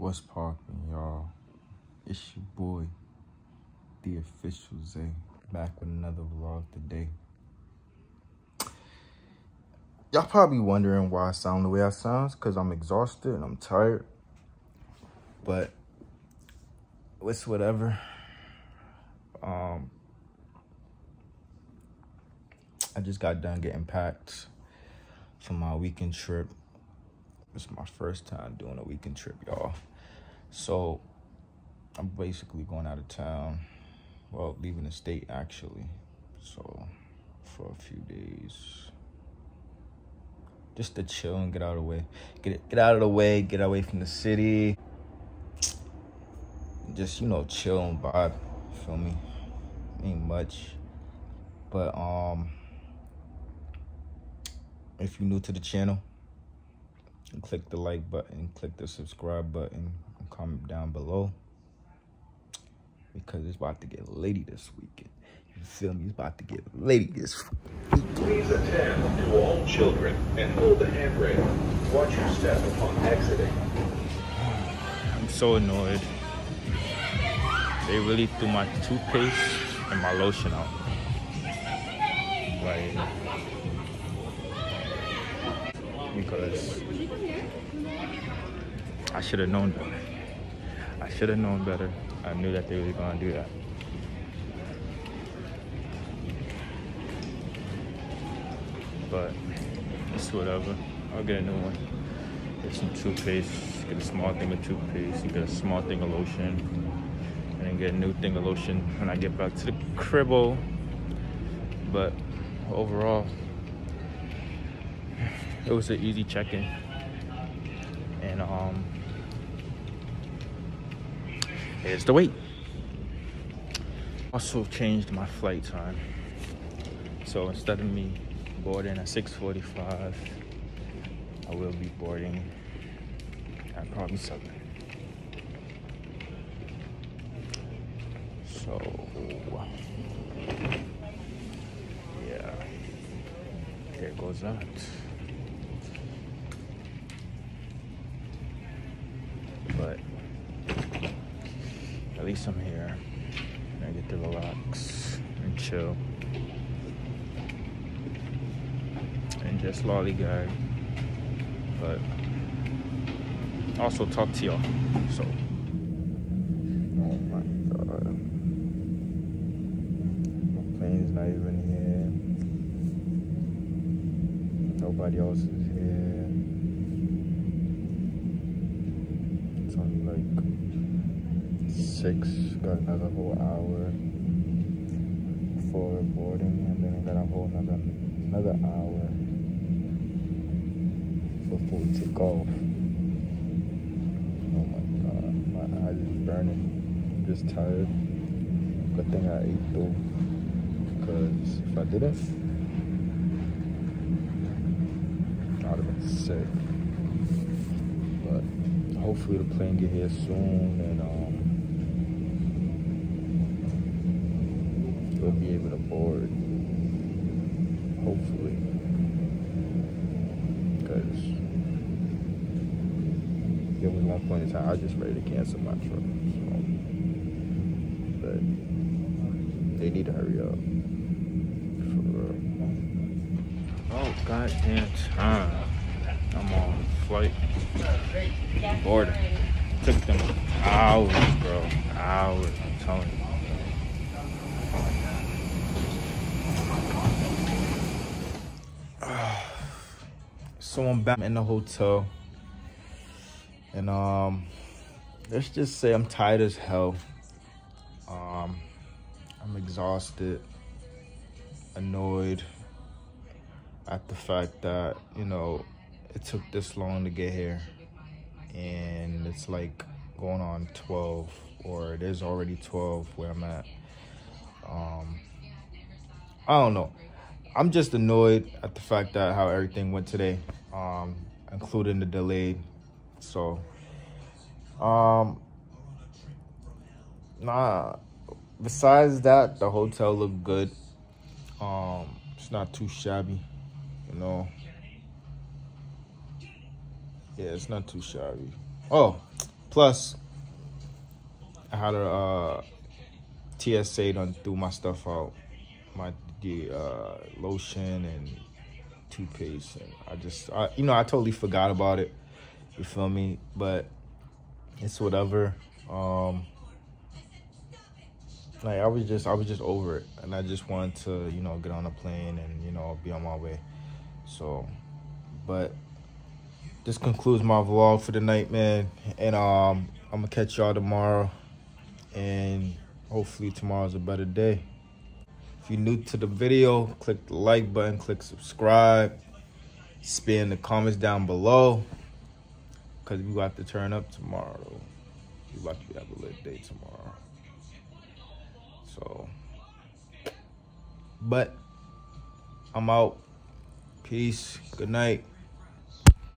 What's poppin', y'all? It's your boy, the official Zay, back with another vlog today. Y'all probably wondering why I sound the way I sound, because I'm exhausted and I'm tired. But it's whatever. Um, I just got done getting packed for my weekend trip. It's my first time doing a weekend trip, y'all. So I'm basically going out of town. Well, leaving the state actually. So for a few days. Just to chill and get out of the way. Get get out of the way, get away from the city. Just, you know, chill and vibe. Feel me? Ain't much. But um if you're new to the channel, click the like button, click the subscribe button, comment down below. Because it's about to get lady this weekend. You feel me? It's about to get lady this weekend. Please attend to all children and hold the handrail. Watch your step upon exiting. I'm so annoyed. They really threw my toothpaste and my lotion out. Like, because I should have known better. Should have known better. I knew that they were gonna do that. But it's whatever. I'll get a new one. Get some toothpaste. Get a small thing of toothpaste. Get a small thing of lotion. And then get a new thing of lotion when I get back to the cribble. But overall, it was an easy check-in and um here's the wait also changed my flight time. So instead of me boarding at 6:45 I will be boarding at probably 7 so yeah. There goes that but at least I'm here. I get to relax and chill and just lollygag, but also talk to y'all. So, oh my god, my plane's not even here. Nobody else is here. It's only like six. Got another whole hour for boarding, and then I got a whole another another hour before we take off. Oh my god, my eyes is burning. I'm just tired. Good thing I ate though, because if I didn't, I'd have been sick. But hopefully the plane get here soon and um we'll be able to board. Hopefully. Because there was one point in time I was just ready to cancel my trip so. But they need to hurry up. Oh goddamn time. I'm on flight. Boarding. Took them hours, bro. Hours, I'm telling you. So I'm back in the hotel. And um let's just say I'm tired as hell. Um I'm exhausted, annoyed at the fact that, you know, it took this long to get here and it's like going on 12 or it is already 12 where i'm at um i don't know i'm just annoyed at the fact that how everything went today um including the delay. So um nah besides that the hotel looked good. Um it's not too shabby you know? Yeah, it's not too shabby. Oh, Plus, I had a uh, TSA done threw my stuff out, my the uh, lotion and toothpaste, and I just, I, you know, I totally forgot about it. You feel me? But it's whatever. Um, like I was just, I was just over it, and I just wanted to, you know, get on a plane and you know be on my way. So, but this concludes my vlog for the night, man. And um, I'm gonna catch y'all tomorrow, and hopefully tomorrow's a better day. If you're new to the video, click the like button, click subscribe, spin the comments down below, cause we got to turn up tomorrow. We about to have a lit day tomorrow. So, but I'm out. Peace. Good night.